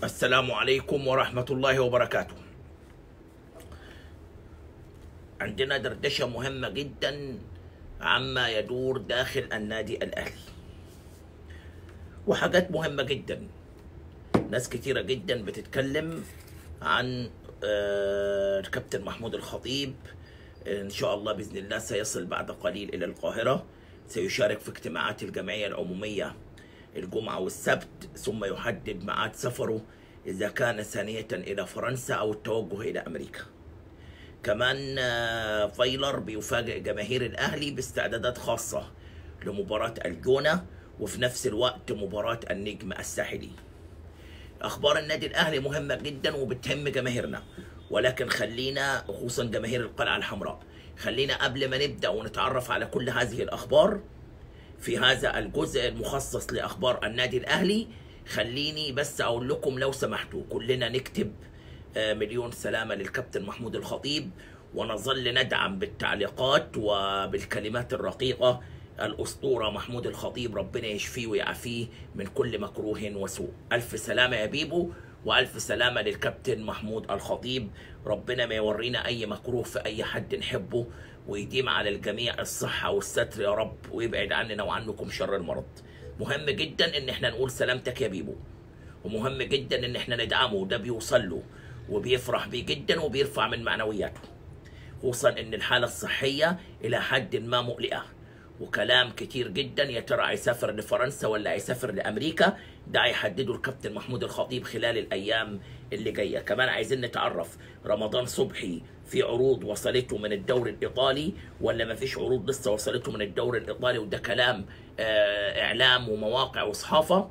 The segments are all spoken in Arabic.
السلام عليكم ورحمة الله وبركاته. عندنا دردشة مهمة جدا عما يدور داخل النادي الأهلي. وحاجات مهمة جدا. ناس كتيرة جدا بتتكلم عن آه، الكابتن محمود الخطيب. إن شاء الله بإذن الله سيصل بعد قليل إلى القاهرة. سيشارك في اجتماعات الجمعية العمومية الجمعة والسبت ثم يحدد ميعاد سفره إذا كان ثانية إلى فرنسا أو التوجه إلى أمريكا. كمان آه، فايلر بيفاجئ جماهير الأهلي باستعدادات خاصة لمباراة الجونة وفي نفس الوقت مباراة النجم الساحلي. أخبار النادي الأهلي مهمة جدا وبتهم جماهيرنا ولكن خلينا خصوصا جماهير القلعة الحمراء خلينا قبل ما نبدأ ونتعرف على كل هذه الأخبار في هذا الجزء المخصص لأخبار النادي الأهلي. خليني بس أقول لكم لو سمحتوا كلنا نكتب آه، مليون سلامة للكابتن محمود الخطيب ونظل ندعم بالتعليقات وبالكلمات الرقيقة. الأسطورة محمود الخطيب ربنا يشفيه ويعافيه من كل مكروه وسوء. ألف سلامة يا بيبو وألف سلامة للكابتن محمود الخطيب. ربنا ما يورينا أي مكروه في أي حد نحبه. ويديم على الجميع الصحة والستر يا رب ويبعد عننا وعنكم شر المرض. مهم جدا إن إحنا نقول سلامتك يا بيبو. ومهم جدا إن إحنا ندعمه وده بيوصل له وبيفرح بيه جدا وبيرفع من معنوياته. خصوصا إن الحالة الصحية إلى حد ما مقلقة. وكلام كتير جدا. يا ترى هيسافر لفرنسا ولا هيسافر لأمريكا؟ ده هيحدده الكابتن محمود الخطيب خلال الأيام اللي جاية. كمان عايزين نتعرف رمضان صبحي في عروض وصلته من الدوري الإيطالي ولا ما فيش عروض لسه وصلته من الدوري الإيطالي؟ وده كلام آه، إعلام ومواقع وصحافة.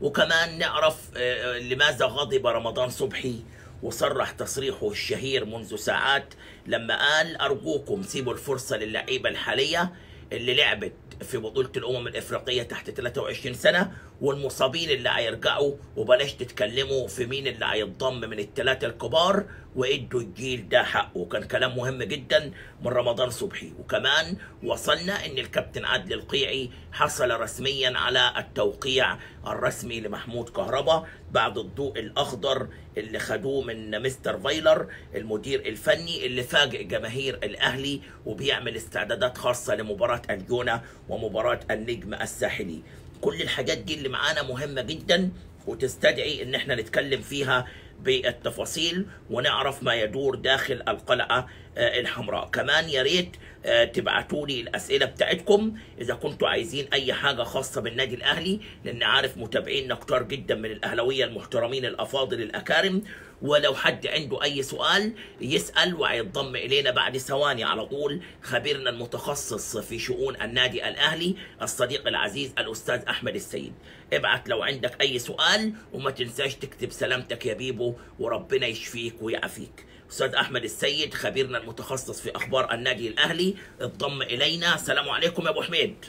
وكمان نعرف آه، لماذا غضب رمضان صبحي وصرح تصريحه الشهير منذ ساعات. لما قال أرجوكم سيبوا الفرصة للعيبة الحالية. اللي لعبت في بطولة الأمم الإفريقية تحت 23 سنة والمصابين اللي هيرجعوا وبلاش تتكلموا في مين اللي هيتضم من الثلاثة الكبار وإدوا الجيل ده حقه. كان كلام مهم جدا من رمضان صبحي. وكمان وصلنا إن الكابتن عادل القيعي حصل رسميا على التوقيع الرسمي لمحمود كهربا بعد الضوء الأخضر اللي خدوه من مستر فايلر المدير الفني اللي فاجئ جماهير الأهلي وبيعمل استعدادات خاصة لمباراة الجونه ومباراة النجم الساحلي. كل الحاجات دي اللي معانا مهمة جدا وتستدعي إن إحنا نتكلم فيها بالتفاصيل ونعرف ما يدور داخل القلعة آه، الحمراء. كمان يا ريت آه، تبعتوا لي الأسئلة بتاعتكم. إذا كنتوا عايزين أي حاجة خاصة بالنادي الأهلي لأن عارف متابعينا كتار جدا من الأهلاوية المحترمين الأفاضل الأكارم. ولو حد عنده أي سؤال يسأل وهينضم إلينا بعد ثواني على طول. خبيرنا المتخصص في شؤون النادي الأهلي الصديق العزيز الأستاذ أحمد السيد. ابعت لو عندك أي سؤال وما تنساش تكتب سلامتك يا بيبو وربنا يشفيك ويعافيك. أستاذ أحمد السيد خبيرنا المتخصص في أخبار النادي الأهلي انضم إلينا. السلام عليكم يا أبو حميد.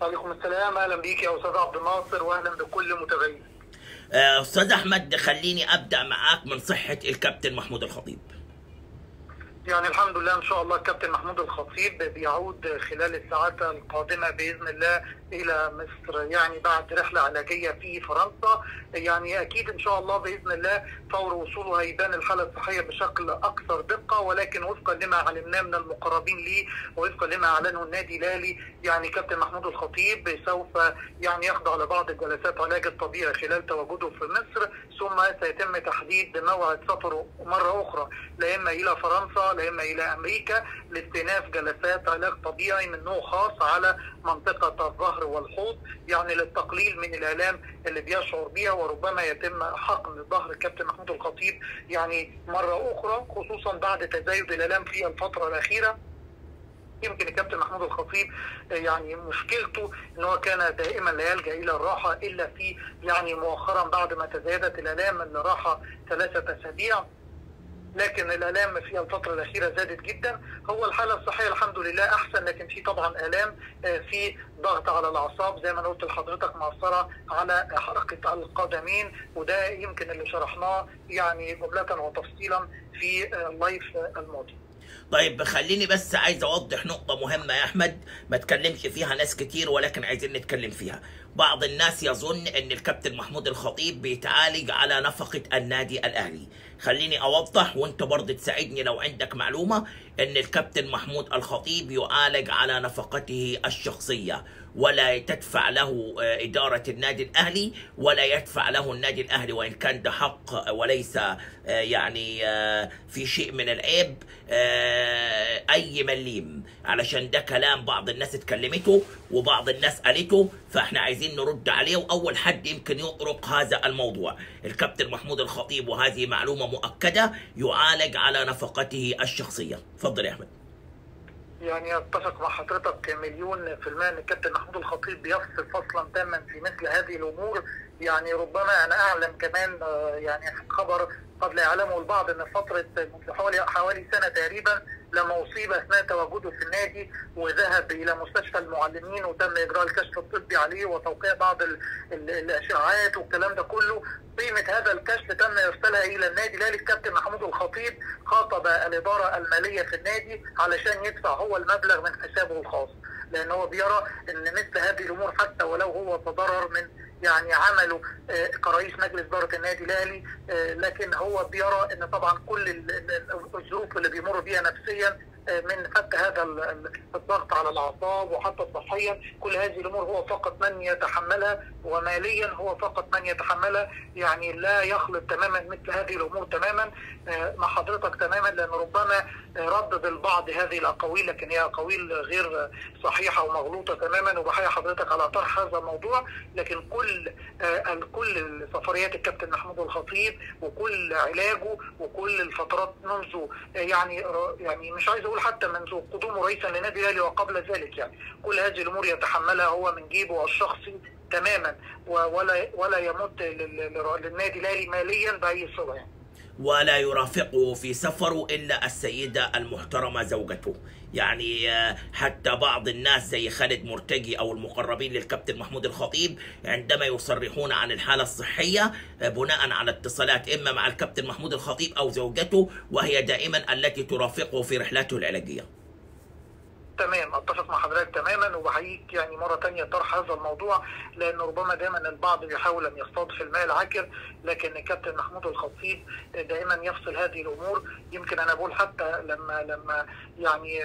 وعليكم السلام. أهلا بيك يا أستاذ عبد الناصر واهلا بكل متابعين. آه، أستاذ أحمد خليني أبدأ معاك من صحة الكابتن محمود الخطيب. يعني الحمد لله إن شاء الله الكابتن محمود الخطيب بيعود خلال الساعات القادمة بإذن الله إلى مصر يعني بعد رحلة علاجية في فرنسا. يعني أكيد إن شاء الله بإذن الله فور وصوله هيبان الحالة الصحية بشكل أكثر دقة ولكن وفقا لما علمناه من المقربين ليه وفقا لما أعلنه النادي الأهلي يعني كابتن محمود الخطيب سوف يعني يخضع لبعض الجلسات علاج الطبيعي خلال تواجده في مصر ثم سيتم تحديد موعد سفره مرة أخرى لا إما إلى فرنسا لا اما إلى أمريكا لاستئناف جلسات علاج طبيعي من نوع خاص على منطقة الظهر والحوض يعني للتقليل من الآلام اللي بيشعر بيها وربما يتم حقن ظهر الكابتن محمود الخطيب يعني مرة أخرى خصوصا بعد تزايد الآلام في الفترة الأخيرة. يمكن الكابتن محمود الخطيب يعني مشكلته إن هو كان دائما لا يلجأ إلى الراحة إلا في يعني مؤخرا بعد ما تزايدت الآلام اللي راحه ثلاثة أسابيع. لكن الآلام في الفترة الأخيرة زادت جدا هو الحالة الصحية الحمد لله أحسن لكن في طبعا آلام آه، في ضغط على الأعصاب زي ما قلت لحضرتك مأثرة على حركة القدمين وده يمكن اللي شرحناه يعني جملة وتفصيلا في آه، اللايف الماضي طيب خليني بس عايز أوضح نقطة مهمة يا أحمد ما تكلمش فيها ناس كتير ولكن عايزين نتكلم فيها. بعض الناس يظن إن الكابتن محمود الخطيب بيتعالج على نفقة النادي الأهلي. خليني أوضح وأنت برضه تساعدني لو عندك معلومة إن الكابتن محمود الخطيب يعالج على نفقته الشخصية. ولا تدفع له آه، إدارة النادي الأهلي ولا يدفع له النادي الأهلي وإن كان ده حق وليس آه، يعني آه، في شيء من العيب آه، أي مليم. علشان ده كلام بعض الناس اتكلمته وبعض الناس قالته فإحنا عايزين نرد عليه وأول حد يمكن يطرق هذا الموضوع. الكابتن محمود الخطيب وهذه معلومة مؤكدة يعالج على نفقته الشخصية. تفضل يا أحمد. يعني أتفق مع حضرتك مليون في المية إن الكابتن محمود الخطيب بيفصل فصلا تاما في مثل هذه الأمور. يعني ربما أنا أعلم كمان آه، يعني خبر قد لا يعلمه البعض إن فترة حوالي حوالي سنة تقريبا لما أصيب أثناء تواجده في النادي وذهب إلى مستشفى المعلمين وتم إجراء الكشف الطبي عليه وتوقيع بعض ال ال الاشاعات والكلام ده كله. قيمة هذا الكشف تم إرسالها إلى النادي الأهلي الكابتن محمود الخطيب خاطب الإدارة المالية في النادي علشان يدفع هو المبلغ من حسابه الخاص لأن هو بيرى إن مثل هذه الأمور حتى ولو هو تضرر من يعني عمله آه، كرئيس مجلس إدارة النادي الأهلي آه، لكن هو بيرى إن طبعا كل ال- ال- الظروف اللي بيمر بيها نفسيا من حتى هذا ال- ال- الضغط على الأعصاب وحتى صحيا كل هذه الأمور هو فقط من يتحملها وماليا هو فقط من يتحملها. يعني لا يخلط تماما مثل هذه الأمور تماما آه، مع حضرتك تماما لأن ربما ردد البعض هذه الأقاويل لكن هي أقاويل غير صحيحة ومغلوطة تماما. وبحيي حضرتك على طرح هذا الموضوع. لكن كل آه، كل سفريات الكابتن محمود الخطيب وكل علاجه وكل الفترات منذ آه، يعني يعني مش عايز أقول حتى منذ قدومه رئيسا لنادي الأهلي وقبل ذلك يعني كل هذه الأمور يتحملها هو من جيبه الشخصي تماما ولا ولا لل- للنادي الأهلي ماليا بأي صله يعني. ولا يرافقه في سفره إلا السيدة المحترمة زوجته. يعني آه، حتى بعض الناس زي خالد مرتجي أو المقربين للكابتن محمود الخطيب عندما يصرحون عن الحالة الصحية آه، بناء على اتصالات إما مع الكابتن محمود الخطيب أو زوجته وهي دائما التي ترافقه في رحلاته العلاجية. تمام أتفق مع حضرتك تماما وبحييك يعني مرة تانية طرح هذا الموضوع لأن ربما دايما البعض بيحاول أن يصطاد في الماء العكر لكن الكابتن محمود الخطيب دائما يفصل هذه الأمور. يمكن أنا بقول حتى لما لما يعني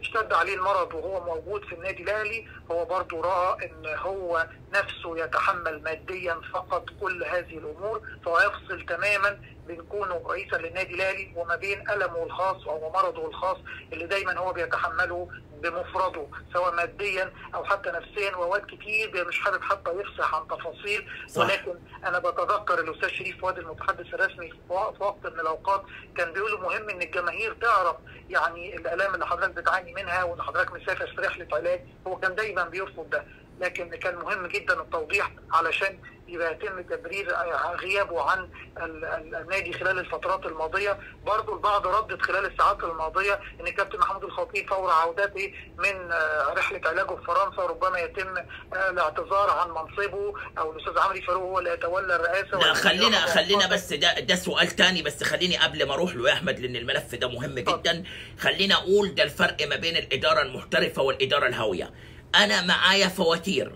اشتد عليه المرض وهو موجود في النادي الأهلي هو برضه رأى إن هو نفسه يتحمل ماديا فقط كل هذه الأمور فهو يفصل تماما بين كونه رئيسا للنادي الأهلي وما بين ألمه الخاص أو مرضه الخاص اللي دايما هو بيتحمله بمفرده سواء ماديا أو حتى نفسيا. وأوقات كتير مش حابب حتى يفصح عن تفاصيل. صح. ولكن أنا بتذكر الأستاذ شريف فؤاد المتحدث الرسمي في وق- في وقت من الأوقات كان بيقول مهم إن الجماهير تعرف يعني الألام اللي حضرتك بتعاني منها وإن حضرتك مسافر في رحلة علاج. هو كان دايما بيرفض ده. لكن كان مهم جدا التوضيح علشان يبقى يتم تبرير غيابه عن ال- ال- النادي خلال الفترات الماضية. برضو البعض ردد خلال الساعات الماضية إن كابتن محمود الخطيب فور عودته من آه، رحلة علاجه في فرنسا. ربما يتم آه، الاعتذار عن منصبه أو الأستاذ عمرو فاروق هو اللي يتولى الرئاسة. لا خلينا خلينا. بس ده ده سؤال تاني بس خليني قبل ما أروح له يا أحمد لأن الملف ده مهم جدا. خلينا أقول ده الفرق ما بين الإدارة المحترفة والإدارة الهاوية. أنا معايا فواتير.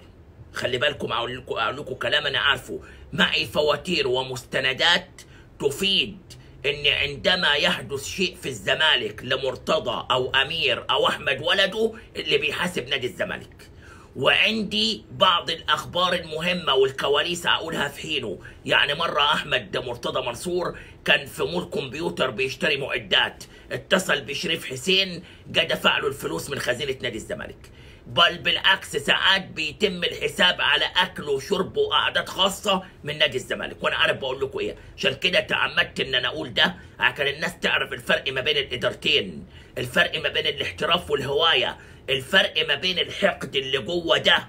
خلي بالكم أقول لكم أقول لكم كلام أنا عارفه. معي فواتير ومستندات تفيد إن عندما يحدث شيء في الزمالك لمرتضى أو أمير أو أحمد ولده اللي بيحاسب نادي الزمالك. وعندي بعض الأخبار المهمة والكواليس أقولها في حينه. يعني مرة أحمد مرتضى منصور كان في مول كمبيوتر بيشتري معدات. اتصل بشريف حسين جا دفع له الفلوس من خزينة نادي الزمالك. بل بالعكس ساعات بيتم الحساب على أكل وشرب وقعدات خاصة من نادي الزمالك. وأنا عارف بقول لكم إيه عشان كده تعمدت إن أنا أقول ده عشان الناس تعرف الفرق ما بين الإدارتين الفرق ما بين الاحتراف والهواية الفرق ما بين الحقد اللي جوه ده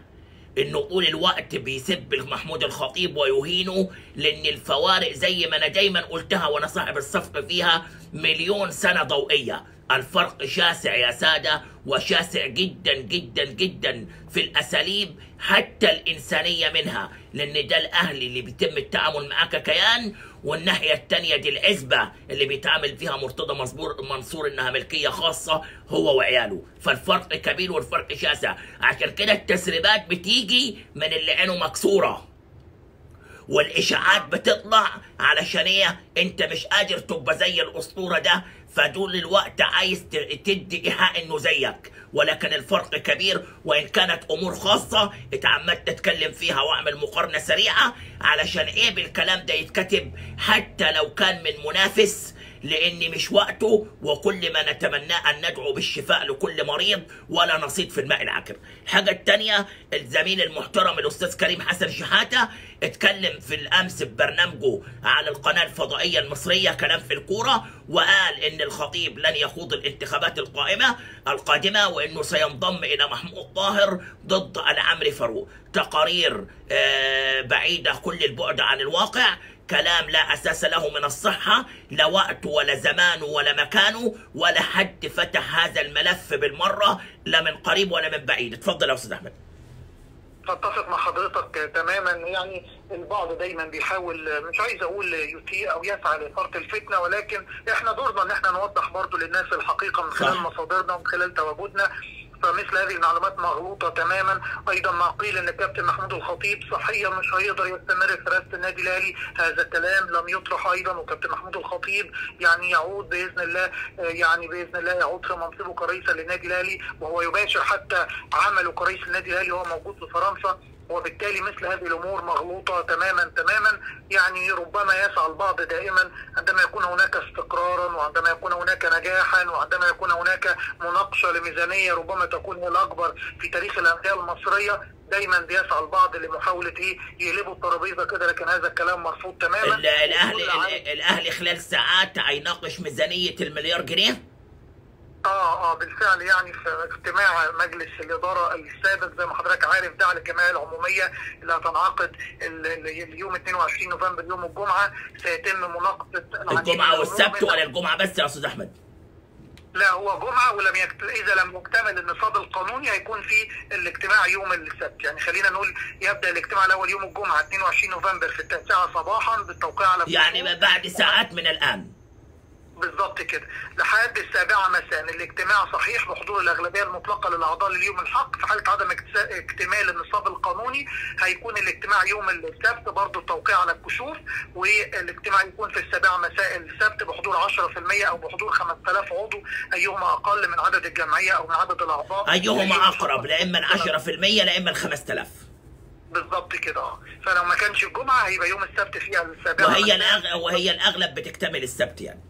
إنه طول الوقت بيسب محمود الخطيب ويهينه لأن الفوارق زي ما أنا دايما قلتها وأنا صاحب الصفقه فيها مليون سنة ضوئية. الفرق شاسع يا سادة وشاسع جدا جدا جدا في الأساليب حتى الإنسانية منها لأن ده الأهلي اللي بيتم التعامل معاه ككيان والناحية التانية دي العزبة اللي بيتعامل فيها مرتضى منصور منصور إنها ملكية خاصة هو وعياله. فالفرق كبير والفرق شاسع. عشان كده التسريبات بتيجي من اللي عينه مكسورة والإشاعات بتطلع علشان إيه؟ أنت مش قادر تبقى زي الأسطورة ده. فدول الوقت عايز تدي إيحاء إنه زيك. ولكن الفرق كبير وإن كانت أمور خاصة اتعمدت اتكلم فيها وأعمل مقارنة سريعة علشان إيه بالكلام ده يتكتب حتى لو كان من منافس لأن مش وقته وكل ما نتمناه أن ندعو بالشفاء لكل مريض ولا نصيد في الماء العكر الحاجة الثانية الزميل المحترم الأستاذ كريم حسن شحاتة اتكلم في الأمس ببرنامجه على القناة الفضائية المصرية كلام في الكورة وقال إن الخطيب لن يخوض الانتخابات القائمة القادمة وإنه سينضم إلى محمود طاهر ضد العمري فاروق. تقارير آه، بعيدة كل البعد عن الواقع كلام لا أساس له من الصحة لا وقت ولا زمان ولا مكانه ولا حد فتح هذا الملف بالمرة لا من قريب ولا من بعيد. اتفضل يا أستاذ أحمد. أتفق مع حضرتك تماما. يعني البعض دايما بيحاول مش عايز أقول يسيء أو يسعى لفرط الفتنة ولكن إحنا دورنا إن إحنا نوضح برضو للناس الحقيقة من خلال. مصادرنا ومن خلال تواجدنا. فمثل هذه المعلومات مغلوطة تماما. أيضا ما قيل أن الكابتن محمود الخطيب صحيا مش هيقدر يستمر في رئاسه النادي الأهلي. هذا الكلام لم يطرح أيضا وكابتن محمود الخطيب يعني يعود بإذن الله يعني بإذن الله يعود في منصبه كرئيسا للنادي الأهلي وهو يباشر حتى عمله كرئيس النادي الأهلي وهو موجود في فرنسا. وبالتالي مثل هذه الأمور مغلوطة تماما تماما. يعني ربما يسعى البعض دائما عندما يكون هناك استقرارا وعندما يكون هناك نجاحا وعندما يكون هناك مناقشة لميزانية ربما تكون هي الأكبر في تاريخ الأندية المصرية. دايما بيسعى البعض لمحاولة إيه؟ يقلبوا الترابيزة كده لكن هذا الكلام مرفوض تماما. ال- الاهلي الأهلي خلال ساعات هيناقش ميزانية المليار جنيه؟ آه آه بالفعل يعني في اجتماع مجلس الإدارة السابق زي ما حضرتك عارف ده على الجمعيه العمومية اللي هتنعقد ال- ال- اليوم 22 نوفمبر يوم الجمعة. سيتم مناقشة الجمعة والسبت ولا الجمعة بس يا أستاذ أحمد؟ لا هو جمعة ولم يكت... إذا لم يكتمل النصاب القانوني هيكون في الاجتماع يوم السبت. يعني خلينا نقول يبدأ الاجتماع الأول يوم الجمعة 22 نوفمبر في التاسعة صباحا بالتوقيع على يعني بعد ساعات من الآن. بالظبط كده. لحد السابعة مساء الاجتماع صحيح بحضور الأغلبية المطلقة للأعضاء لليوم الحق في حالة عدم اكت- اكتمال النصاب القانوني هيكون الاجتماع يوم السبت برضه التوقيع على الكشوف والاجتماع يكون في السابعة مساء السبت بحضور 10% أو بحضور 5000 عضو أيهما أقل من عدد الجمعية أو من عدد الأعضاء. أيهما أقرب لا إما ال 10% لا إما ال 5000 بالظبط كده. آه فلو ما كانش الجمعة هيبقى يوم السبت فيها السابعة وهي. الأغ... وهي الأغلب بتكتمل السبت يعني.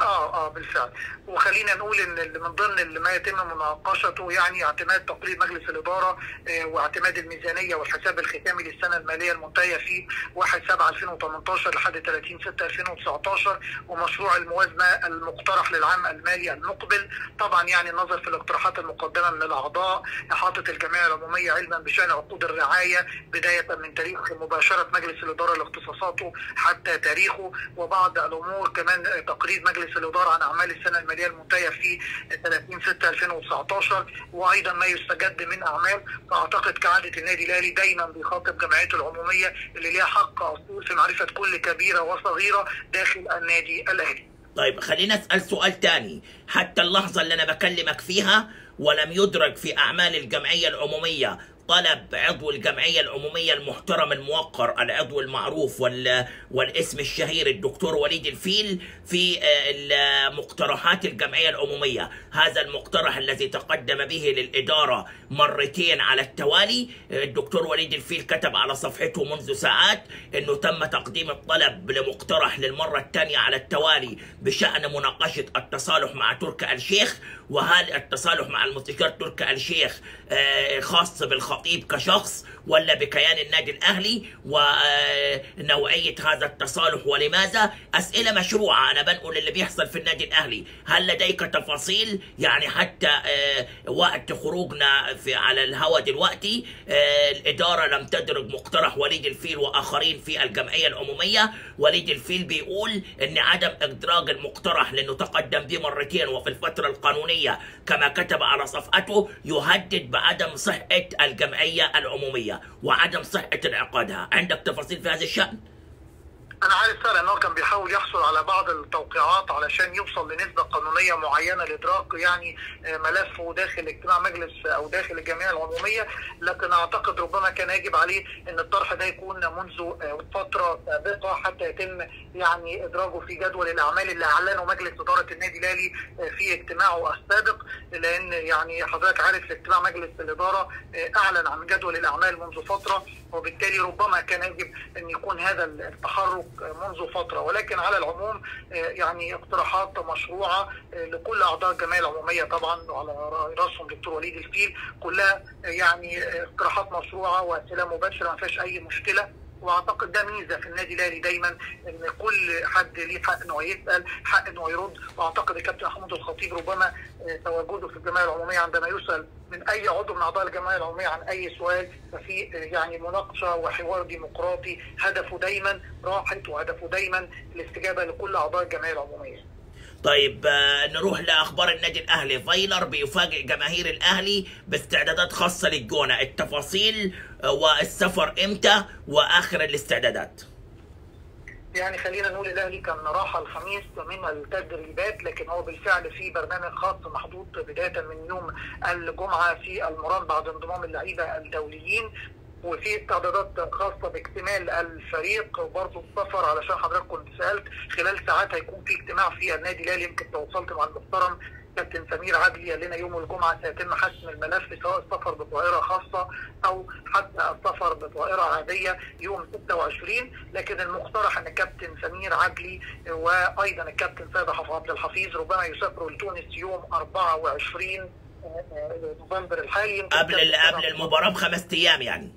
آه آه بالفعل. وخلينا نقول إن من ضمن اللي ما يتم مناقشته يعني اعتماد تقرير مجلس الإدارة آه واعتماد الميزانية والحساب الختامي للسنة المالية المنتهية في 1 7 2018 لحد 30 6 2019 ومشروع الموازنة المقترح للعام المالي المقبل. طبعا يعني النظر في الاقتراحات المقدمة من الأعضاء إحاطة الجمعية العموميه علما بشأن عقود الرعاية بداية من تاريخ مباشرة مجلس الإدارة لاختصاصاته حتى تاريخه وبعض الأمور كمان تقرير مجلس الإدارة عن أعمال السنة المالية المنتهية في 30 6 2019 وأيضا ما يستجد من أعمال فاعتقد كعادة النادي الأهلي دايما بيخاطب جمعيته العمومية اللي ليها حق أصول في معرفة كل كبيرة وصغيرة داخل النادي الأهلي. طيب خلينا أسأل سؤال تاني حتى اللحظة اللي أنا بكلمك فيها ولم يدرك في أعمال الجمعية العمومية طلب عضو الجمعية العمومية المحترم الموقر العضو المعروف وال... والاسم الشهير الدكتور وليد الفيل في آه، مقترحات الجمعية العمومية. هذا المقترح الذي تقدم به للإدارة مرتين على التوالي. الدكتور وليد الفيل كتب على صفحته منذ ساعات أنه تم تقديم الطلب لمقترح للمرة الثانية على التوالي بشأن مناقشة التصالح مع تركي الشيخ. وهل التصالح مع المستشار تركي الشيخ آه، خاص بالخطيب الخطيب كشخص ولا بكيان النادي الأهلي؟ ونوعية هذا التصالح ولماذا؟ أسئلة مشروعة أنا بنقل اللي بيحصل في النادي الأهلي. هل لديك تفاصيل؟ يعني حتى آه، وقت خروجنا في على الهواء دلوقتي آه، الإدارة لم تدرج مقترح وليد الفيل وآخرين في الجمعية العمومية. وليد الفيل بيقول إن عدم إدراج المقترح لأنه تقدم به مرتين وفي الفترة القانونية كما كتب على صفحته يهدد بعدم صحة الجمعية العمومية وعدم صحة انعقادها عندك تفاصيل في هذا الشأن؟ أنا عارف فعلا إن هو كان بيحاول يحصل على بعض التوقيعات علشان يوصل لنسبة قانونية معينة لإدراك يعني آه، ملفه داخل اجتماع مجلس أو داخل الجمعية العمومية. لكن أعتقد ربما كان يجب عليه إن الطرح ده يكون منذ آه، فترة سابقة حتى يتم يعني إدراجه في جدول الأعمال اللي أعلنه مجلس إدارة النادي الأهلي آه، في اجتماعه السابق. لأن يعني حضرتك عارف اجتماع مجلس الإدارة أعلن عن جدول الأعمال منذ فترة. وبالتالي ربما كان يجب أن يكون هذا التحرك منذ فترة ولكن على العموم آه، يعني اقتراحات مشروعة آه، لكل أعضاء الجمعية العمومية طبعا على رأسهم دكتور وليد الفيل كلها آه، يعني اقتراحات مشروعة وأسئلة مباشرة ما فيهاش أي مشكلة. واعتقد ده ميزة في النادي الأهلي دايما إن كل حد ليه حق إنه يسأل حق إنه يرد وأعتقد الكابتن محمود الخطيب ربما آه، تواجده في الجمعية العمومية عندما يسأل من أي عضو من أعضاء الجمعية العمومية عن أي سؤال ففي آه، يعني مناقشة وحوار ديمقراطي هدفه دايما راحه وهدفه دايما الاستجابة لكل أعضاء الجمعية العمومية. طيب آه، نروح لأخبار النادي الأهلي. فايلر بيفاجئ جماهير الأهلي باستعدادات خاصة للجونة. التفاصيل آه، والسفر إمتى؟ وآخر الاستعدادات. يعني خلينا نقول الأهلي كان راح الخميس من التدريبات لكن هو بالفعل في برنامج خاص محطوط بداية من يوم الجمعة في المران بعد انضمام اللعيبة الدوليين. وفي استعدادات خاصة باكتمال الفريق وبرضه السفر علشان حضرتك كنت سألت خلال ساعات هيكون في اجتماع في النادي الأهلي يمكن تواصلت مع المحترم كابتن سمير عدلي قال لنا يوم الجمعة سيتم حسم الملف سواء السفر بطائرة خاصة أو حتى السفر بطائرة عادية يوم 26 لكن المقترح إن الكابتن سمير عدلي وأيضا الكابتن سيد عبد الحفيظ ربما يسافروا لتونس يوم 24 نوفمبر الحالي. قبل كابتن قبل المباراة بخمس أيام يعني.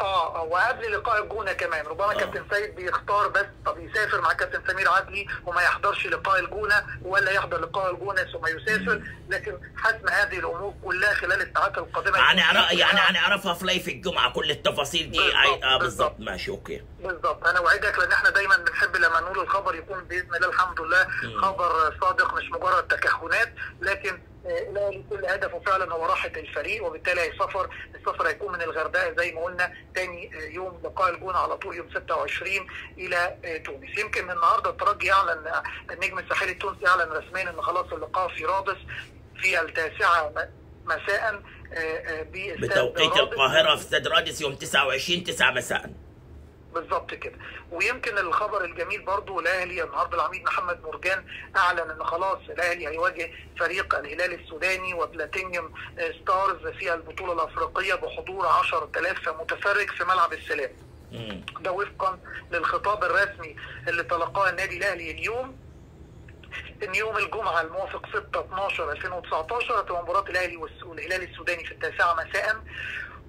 آه آه، وقبل لقاء الجونة كمان ربما آه. كابتن سيد بيختار بس طب يسافر مع كابتن سمير عدلي وما يحضرش لقاء الجونة ولا يحضر لقاء الجونة ثم يسافر لكن حسم هذه الأمور كلها خلال الساعات القادمة يعني يعني. هنعرفها في live الجمعة كل التفاصيل دي بالظبط، عاي- آه بالظبط بالظبط. ماشي okay بالظبط أنا أوعدك لأن إحنا دايما بنحب لما نقول الخبر يكون بإذن الله الحمد لله. خبر صادق مش مجرد تكهنات لكن آه، الاهلي كل هدفه فعلا هو راحه الفريق وبالتالي هيسافر السفر هيكون من الغردقة زي ما قلنا تاني يوم لقاء الجونة على طول يوم 26 إلى تونس. يمكن النهارده الترجي اعلن النجم الساحلي التونسي اعلن رسميا إن خلاص اللقاء في رادس في التاسعة مساء آه، آه، بتوقيت. القاهرة في استاد رادس يوم 29 9 مساء. بالظبط كده. ويمكن الخبر الجميل برضو الأهلي النهارده العميد محمد مرجان أعلن إن خلاص الأهلي هيواجه فريق الهلال السوداني وبلاتينيوم ستارز في البطولة الأفريقية بحضور 10000 متفرج في ملعب السلام. ده وفقا للخطاب الرسمي اللي تلقاه النادي الأهلي اليوم. إن يوم الجمعة الموافق 6 12 2019 هتبقى مباراة الأهلي والهلال السوداني في التاسعة مساء.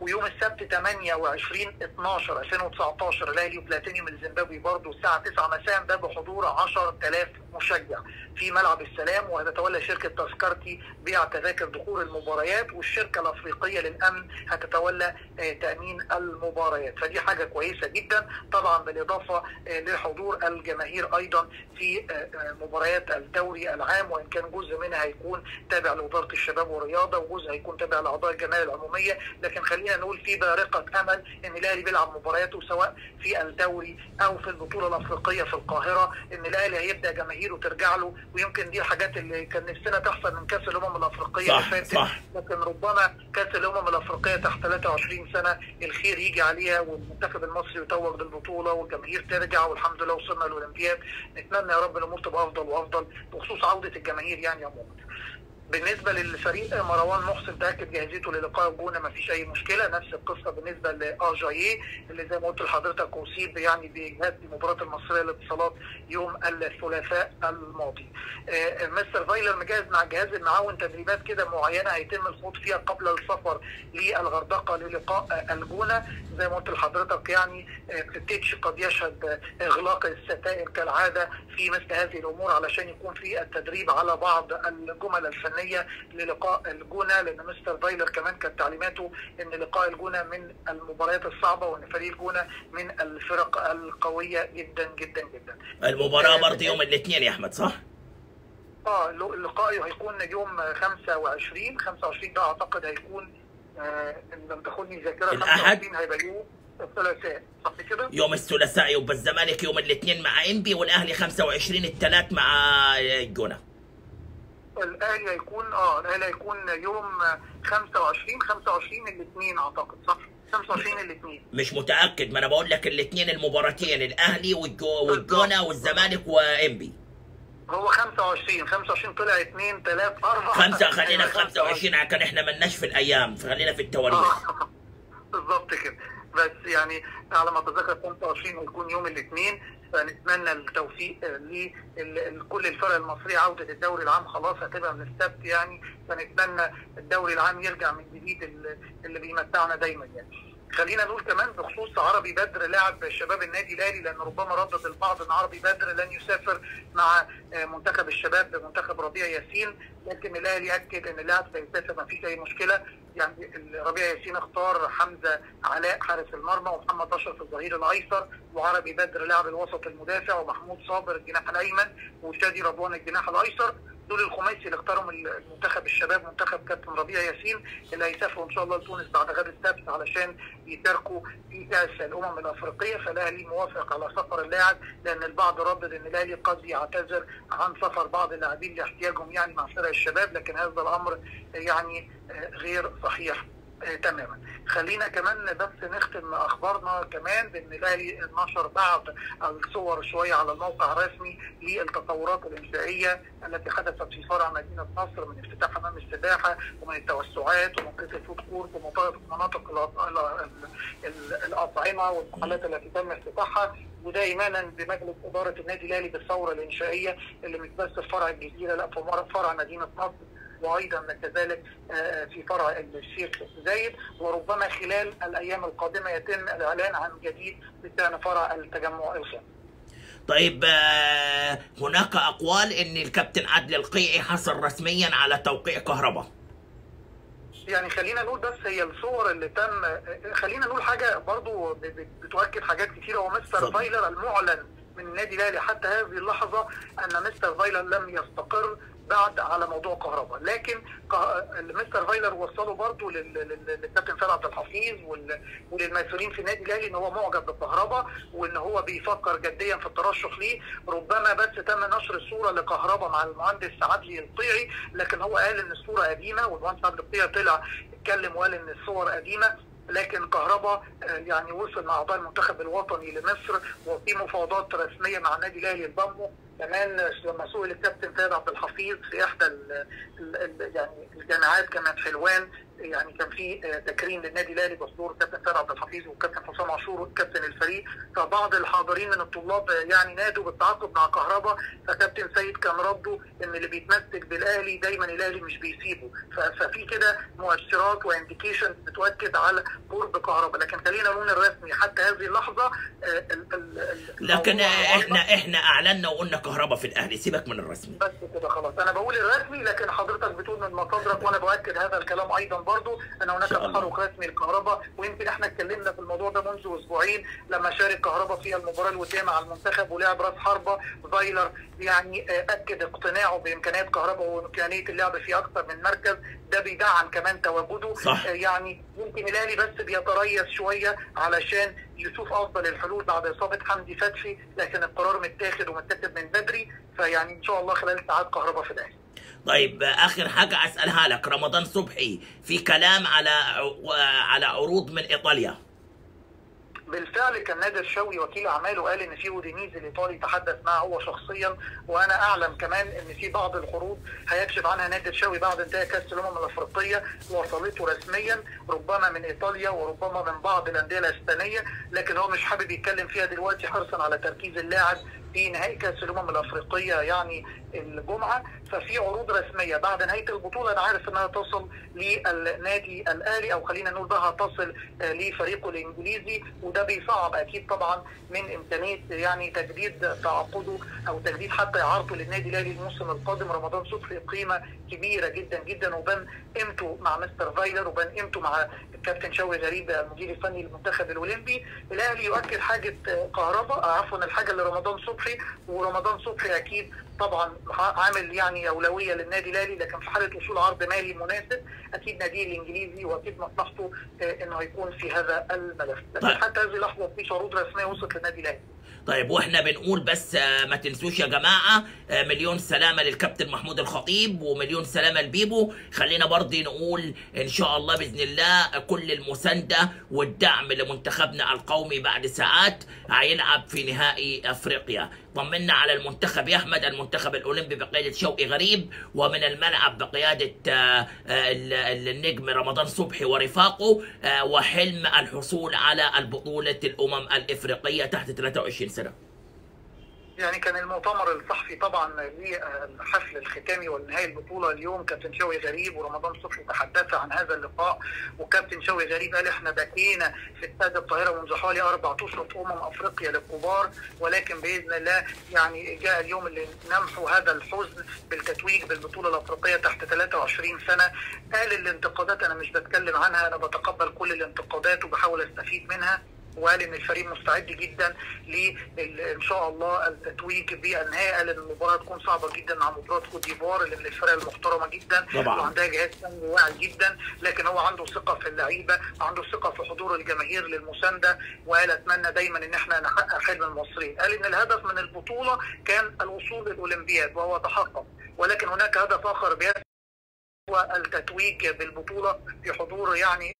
ويوم السبت 28 12 2019 الاهلي وبلاتينيوم الزيمبابوي برضه الساعة 9 مساء ده بحضور 10000 مشجع. في ملعب السلام وهتتولى شركة تذكرتي بيع تذاكر دخول المباريات والشركة الأفريقية للأمن هتتولى آه، تأمين المباريات. فدي حاجة كويسة جدا. طبعا بالإضافة آه، لحضور الجماهير أيضا في آه، مباريات الدوري العام وإن كان جزء منها هيكون تابع لوزارة الشباب والرياضة وجزء هيكون تابع لأعضاء الجمعية العمومية. لكن خلينا نقول في بارقة أمل إن الأهلي بيلعب مبارياته سواء في الدوري أو في البطولة الأفريقية في القاهرة إن الأهلي هيبدأ جماهيره ترجع له. ويمكن دي الحاجات اللي كان نفسنا تحصل من كأس الأمم الأفريقية صح، اللي فاتت. صح. لكن ربما كأس الأمم الأفريقية تحت 23 سنة الخير يجي عليها والمنتخب المصري يتوج بالبطولة والجماهير ترجع والحمد لله وصلنا للأولمبياد. نتمنى يا رب الأمور تبقى أفضل وأفضل بخصوص عودة الجماهير يعني عموما بالنسبة للفريق مروان محسن تأكد جاهزيته للقاء الجونه ما فيش أي مشكلة. نفس القصة بالنسبة لاجاييه اللي زي ما قلت لحضرتك أصيب يعني بإجهاد مباراة المصرية للاتصالات يوم الثلاثاء الماضي. آه، مستر فايلر مجهز مع الجهاز المعاون تدريبات كده معينة هيتم الخوض فيها قبل السفر للغردقة للقاء الجونة. زي ما قلت لحضرتك يعني آه، التتش قد يشهد آه، إغلاق الستائر كالعادة في مثل هذه الأمور علشان يكون في التدريب على بعض الجمل الفنية. للقاء الجونة لأن مستر فايلر كمان كانت تعليماته إن لقاء الجونة من المباريات الصعبة وإن فريق الجونة من الفرق القوية جدا جدا جدا. المباراة برضه يوم الاثنين يا أحمد صح؟ آه اللقاء هيكون يوم 25 25 ده أعتقد هيكون آه، إن لم تخني الذاكره الأحد؟ 25 هيبقى يوم الثلاثاء صح كده؟ يوم الثلاثاء يبقى الزمالك يوم الاثنين مع إنبي والأهلي 25 الثلاث مع الجونة الاهلي هيكون آه الاهلي هيكون يوم 25 25 الاثنين أعتقد صح؟ 25 الاثنين مش متأكد ما أنا بقول لك الاثنين المباراتين الأهلي والجو والجونة والزمالك وإنبي. هو 25 25 طلع 2 3 4 خمسة خلينا في 25 عشان إحنا ملناش في الأيام خلينا في التواريخ. آه، بالظبط كده. بس يعني على ما أتذكر 25 هيكون يوم الاثنين فنتمنى التوفيق لكل الفرق المصرية عودة الدوري العام خلاص هتبقى من السبت يعني فنتمنى الدوري العام يرجع من جديد اللي- اللي بيمتعنا دايما يعني. خلينا نقول كمان بخصوص عربي بدر لاعب شباب النادي الاهلي لأن ربما ردد البعض إن عربي بدر لن يسافر مع آه، منتخب الشباب بمنتخب ربيع ياسين. لكن الأهلي أكد إن اللاعب سيسافر ما فيش أي مشكلة. يعني ربيع ياسين اختار حمزة علاء حارس المرمى ومحمد أشرف الظهير الأيسر وعربي بدر لاعب الوسط المدافع ومحمود صابر الجناح الأيمن وشادي رضوان الجناح الأيسر. دول الخماسي اللي اختارهم المنتخب الشباب منتخب كابتن ربيع ياسين اللي هيسافروا إن شاء الله لتونس بعد غد السبت علشان يشاركوا في كأس الأمم الأفريقية. فالاهلي موافق على سفر اللاعب لأن البعض ردد ان الأهلي قد يعتذر عن سفر بعض اللاعبين لاحتياجهم يعني مع فرق الشباب لكن هذا الأمر يعني آه، غير صحيح. تماما. خلينا كمان بس نختم أخبارنا كمان بإن الاهلي نشر بعض الصور شوية على الموقع الرسمي للتطورات الانشائيه التي حدثت في فرع مدينة نصر من افتتاح حمام السباحة ومن التوسعات ومن قسم ال food court ومناطق الأطعمة والمحلات التي تم افتتاحها. وده إيمانا بمجلس إدارة النادي الأهلي بالثورة الإنشائية اللي مش بس في فرع الجزيرة لا في فرع مدينة نصر وأيضا كذلك آه، في فرع الشيخ زايد وربما خلال الأيام القادمة يتم الإعلان عن جديد بشان فرع التجمع الخامس. طيب آه، هناك أقوال إن الكابتن عدلي القيعي حصل رسميا على توقيع كهرباء يعني خلينا نقول بس هي الصور اللي تم خلينا نقول حاجة برضو بتؤكد حاجات كتيرة هو مستر. فايلر المعلن من النادي الأهلي حتى هذه اللحظة أن مستر فايلر لم يستقر بعد على موضوع كهربا لكن مستر فايلر وصله لل- للكابتن فؤاد عبد الحفيظ وللمسؤولين في النادي الأهلي إن هو معجب بكهربا وإن هو بيفكر جديا في الترشح ليه. ربما بس تم نشر الصورة لكهربا مع المهندس عدلي القيعي لكن هو قال إن الصورة قديمة والمهندس عدلي القيعي طلع اتكلم وقال إن الصور قديمة لكن كهرباء آه، يعني وصل مع أعضاء المنتخب الوطني لمصر وفي مفاوضات رسمية مع النادي الأهلي لضمه كمان لما سئل الكابتن فؤاد عبد الحفيظ في إحدى يعني الجامعات كمان حلوان يعني كان في آه، تكريم للنادي الأهلي بحضور الكابتن فؤاد عبد الحفيظ والكابتن حسام عاشور وكابتن الفريق. فبعض الحاضرين من الطلاب آه، يعني نادوا بالتعاقد مع كهرباء فكابتن سيد كان رده إن اللي بيتمسك بالأهلي دايما الأهلي مش بيسيبه. ففي كده مؤشرات و indication بتؤكد على قرب كهربا لكن خلينا نقول الرسمي حتى هذه اللحظة آه، ال- ال- ال- لكن إحنا. إحنا أعلنا وقلنا كهربا في الأهلي. سيبك من الرسمي. بس كده خلاص. أنا بقول الرسمي لكن حضرتك بتقول من مصادرك وأنا باكد هذا الكلام أيضا برضو أن هناك. تحرك رسمي لكهربا ويمكن إحنا اتكلمنا في الموضوع ده منذ أسبوعين لما شارك كهربا في المباراة الودية مع المنتخب ولعب راس حربة فايلر. يعني آه، أكد اقتناعه بإمكانيات كهرباء وإمكانية اللعب في أكثر من مركز. ده بيدعم كمان تواجده. صح. آه، يعني يمكن الأهلي بس بيتريث شوية علشان يشوف أفضل الحلول بعد إصابة حمدي فتحي لكن القرار متاخد ومتاخد من بدري. فيعني إن شاء الله خلال ساعات كهرباء في الأهلي. طيب آخر حاجة أسألها لك. رمضان صبحي في كلام على على عروض من إيطاليا. بالفعل كان نادر شوقي وكيل أعماله قال إن في اودينيزي الإيطالي تحدث معه هو شخصيا وأنا أعلم كمان إن في بعض الخروج هيكشف عنها نادر شوقي بعد انتهاء كأس الأمم الأفريقية وصلته رسميا ربما من إيطاليا وربما من بعض الأندية الأسبانية لكن هو مش حابب يتكلم فيها دلوقتي حرصا على تركيز اللاعب في نهائي كاس الامم الأفريقية يعني الجمعة. ففي عروض رسمية بعد نهاية البطولة أنا عارف إنها تصل للنادي الأهلي أو خلينا نقول بقى تصل لفريقه الإنجليزي. وده بيصعب أكيد طبعا من إمكانية يعني تجديد تعاقده أو تجديد حتى إعارته للنادي الأهلي الموسم القادم. رمضان صبحي قيمة كبيرة جدا جدا وبان قيمته مع مستر فايلر وبان قيمته مع الكابتن شوقي غريب المدير الفني للمنتخب الأولمبي. الأهلي يؤكد حاجة كهرباء عفوا الحاجة لرمضان صبحي ورمضان صبحي أكيد طبعا عامل يعني أولوية للنادي الأهلي لكن في حالة وصول عرض مالي مناسب أكيد ناديه الإنجليزي وأكيد مصلحته إنه يكون في هذا الملف لكن طيب. حتى هذه اللحظه مفيش عروض رسمية وصلت للنادي الأهلي طيب وإحنا بنقول بس آه، ما تنسوش يا جماعة آه، مليون سلامة للكابتن محمود الخطيب ومليون سلامة لبيبو. خلينا برضه نقول إن شاء الله بإذن الله كل المساندة والدعم لمنتخبنا القومي بعد ساعات هيلعب في نهائي أفريقيا. طمنا على المنتخب يا أحمد المنتخب الأولمبي بقيادة شوقي غريب ومن الملعب بقيادة آه، ال- ال- النجم رمضان صبحي ورفاقه آه، وحلم الحصول على البطولة الأمم الإفريقية تحت 23 سنة. يعني كان المؤتمر الصحفي طبعا للحفل الختامي والنهائي البطولة اليوم. كابتن شوقي غريب ورمضان صبحي تحدث عن هذا اللقاء. وكابتن شوقي غريب قال إحنا بكينا في استاد القاهرة منذ حوالي أربع أشهر أمم أفريقيا للكبار ولكن بإذن الله يعني جاء اليوم اللي نمحو هذا الحزن بالتتويج بالبطولة الأفريقية تحت 23 سنة. قال الانتقادات أنا مش بتكلم عنها أنا بتقبل كل الانتقادات وبحاول أستفيد منها. وقال ان الفريق مستعد جدا ل إن شاء الله التتويج بالنهائي قال ان المباراة تكون صعبة جدا مع مباراة كوت ديفوار اللي من الفرق المحترمة جدا طبعاً. وعندها جهاز فني واعي جدا لكن هو عنده ثقة في اللعيبة عنده ثقة في حضور الجماهير للمساندة وقال أتمنى دايما إن إحنا نحقق حلم المصريين قال إن الهدف من البطولة كان الوصول للأولمبياد وهو تحقق ولكن هناك هدف آخر هو التتويج بالبطولة في حضور يعني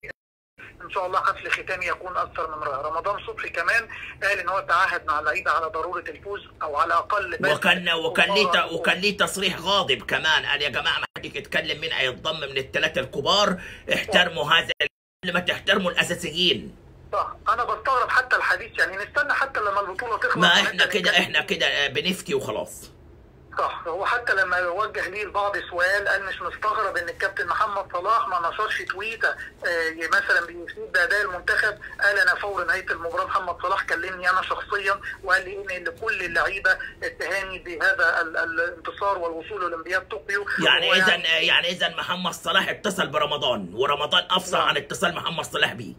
إن شاء الله حفل ختامي يكون أكثر من رائع رمضان صبحي كمان قال إن هو تعهد مع اللعيبة على ضرورة الفوز أو على بس وكان وكان ليه وكان ليه تصريح غاضب كمان. قال يا جماعة ما حدش يتكلم مين هيتضم من الثلاثة الكبار. احترموا هذا قبل ما تحترموا الأساسيين. صح. أنا بستغرب حتى الحديث يعني نستنى حتى لما البطولة تخلص. ما إحنا كده. إحنا كده بنفتي وخلاص. صح. هو حتى لما وجه ليه البعض سؤال قال مش مستغرب إن الكابتن محمد صلاح ما نشرش تويتة آه، مثلا بيفيد بأداء المنتخب. قال أنا فور نهاية المباراة محمد صلاح كلمني أنا شخصيا وقال لي إن لكل اللعيبة التهاني بهذا ال- الانتصار والوصول لأولمبياد طوكيو. يعني اذا يعني اذا محمد صلاح اتصل برمضان ورمضان أفصح نعم. عن اتصال محمد صلاح بيه.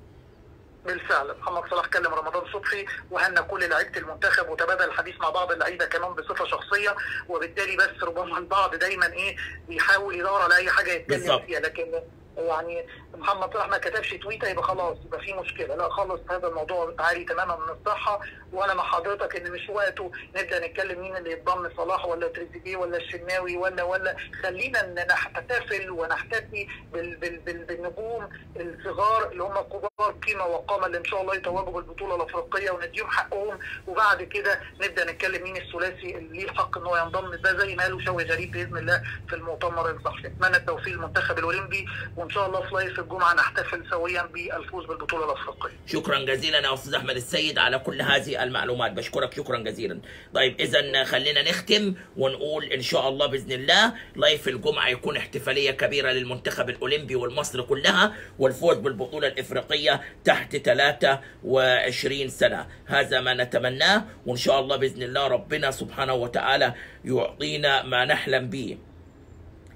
بالفعل محمد صلاح كلم رمضان صبحي وهنى كل لعيبة المنتخب وتبادل الحديث مع بعض اللعيبة كمان بصفة شخصية وبالتالي بس ربما البعض دايما إيه بيحاول يدور على أي حاجة يتكلم. فيها لكن يعني محمد صلاح ما كتبش تويته يبقى خلاص يبقى في مشكلة. لا خالص هذا الموضوع عالي تماما من الصحة وأنا مع حضرتك إن مش وقته نبدأ نتكلم مين اللي يتضم صلاح ولا تريزيجيه ولا الشناوي ولا ولا. خلينا نحتفل ونحتفي بال بال بال بالنجوم الصغار اللي هم كبار قيمة وقامة اللي إن شاء الله يتوجوا بالبطولة الأفريقية ونديهم حقهم. وبعد كده نبدأ نتكلم مين الثلاثي اللي ليه الحق إن هو ينضم. ده زي ما قالوا شوقي غريب بإذن الله في المؤتمر الصحفي. أتمنى التوفيق للمنتخب الأولمبي وان شاء الله في لايف الجمعة نحتفل سويا بالفوز بالبطولة الأفريقية. شكرا جزيلا يا أستاذ أحمد السيد على كل هذه المعلومات. بشكرك شكرا جزيلا. طيب اذا خلينا نختم ونقول إن شاء الله بإذن الله لايف الجمعة يكون احتفالية كبيرة للمنتخب الأولمبي والمصر كلها والفوز بالبطولة الإفريقية تحت 23 سنة. هذا ما نتمناه وإن شاء الله بإذن الله ربنا سبحانه وتعالى يعطينا ما نحلم به.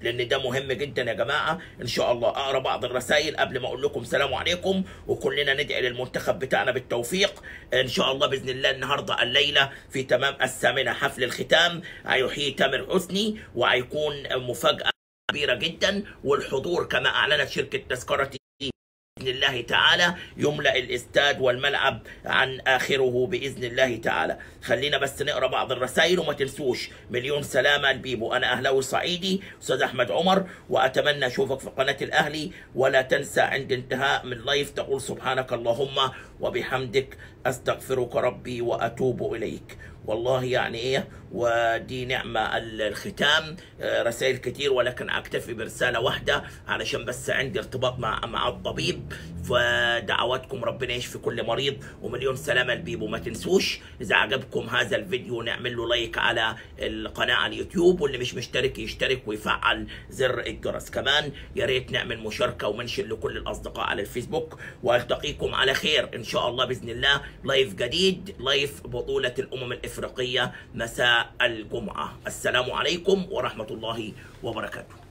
لأن ده مهم جدا يا جماعة. إن شاء الله أقرأ بعض الرسائل قبل ما أقول لكم سلام عليكم وكلنا ندعي للمنتخب بتاعنا بالتوفيق. إن شاء الله بإذن الله النهارده الليلة في تمام الثامنة حفل الختام هيحيي تامر حسني وهيكون مفاجأة كبيرة جدا والحضور كما أعلنت شركة تذكره بإذن الله تعالى يملأ الإستاد والملعب عن آخره بإذن الله تعالى. خلينا بس نقرأ بعض الرسائل وما تنسوش. مليون سلامة لبيبو أنا أهلاوي صعيدي أستاذ أحمد عمر وأتمنى أشوفك في قناة الأهلي. ولا تنسى عند انتهاء من لايف تقول سبحانك اللهم وبحمدك أستغفرك ربي وأتوب إليك. والله يعني إيه؟ ودي نعمة الختام. آه، رسائل كتير ولكن أكتفي برسالة واحدة علشان بس عندي ارتباط مع مع الطبيب. فدعواتكم ربنا يشفي كل مريض ومليون سلامة لبيبو ما تنسوش إذا عجبكم هذا الفيديو نعمل له like على القناة على اليوتيوب واللي مش مشترك يشترك ويفعل زر الجرس. كمان يا ريت نعمل مشاركة و mention لكل الأصدقاء على الفيسبوك وألتقيكم على خير إن شاء الله بإذن الله. live جديد live بطولة الأمم الإفريقية. مساء الجمعة. السلام عليكم ورحمة الله وبركاته.